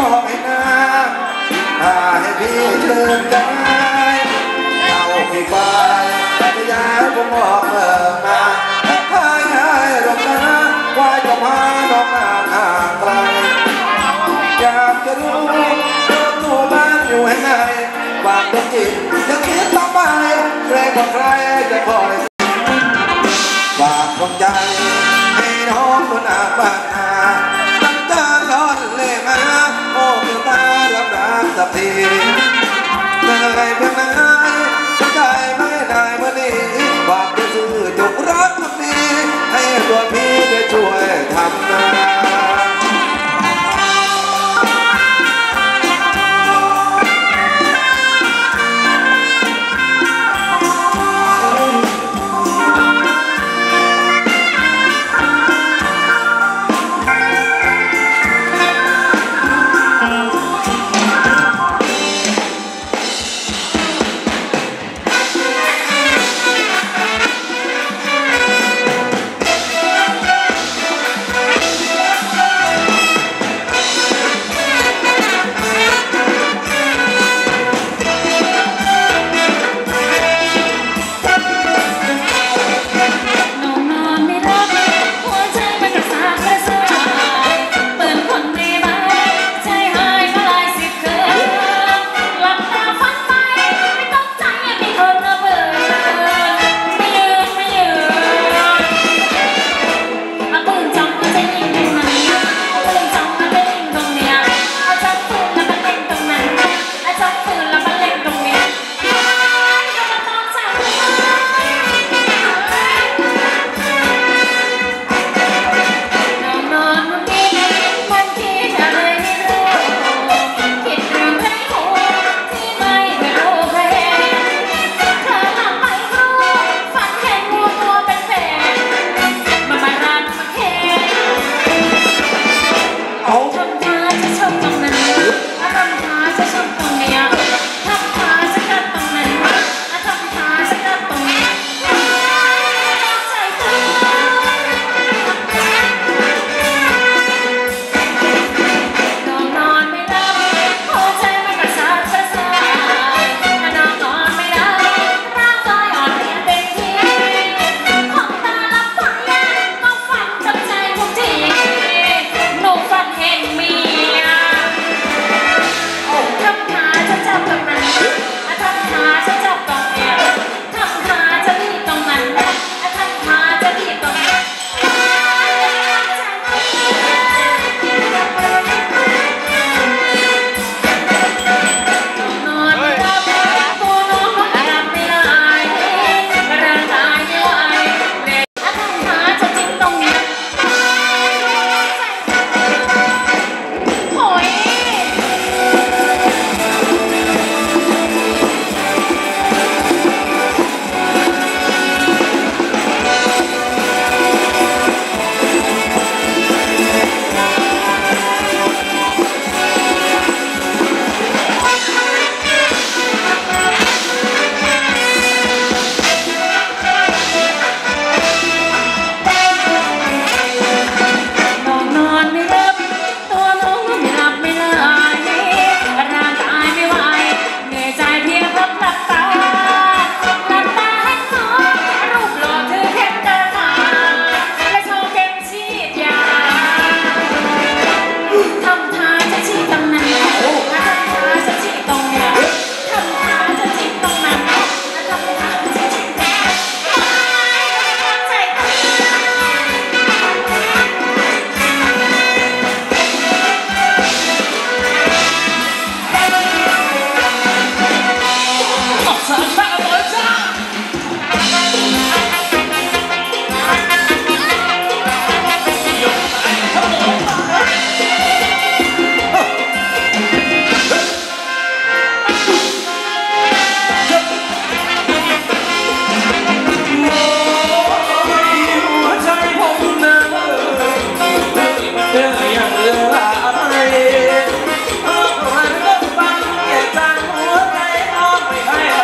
มอบให้นาพาให้พี่ชื่นใจเอาพี่ไปจะย้ายผมออกเมื่อมาพายให้ลงนะวายจะพาน้องนาห่างไกลอยากจะรู้เรื่องตัวบ้านอยู่ให้ไงบางดวงจิตจะคิดต่อไปเกรงว่าใครจะคอยฝากดวงใจ รักสัก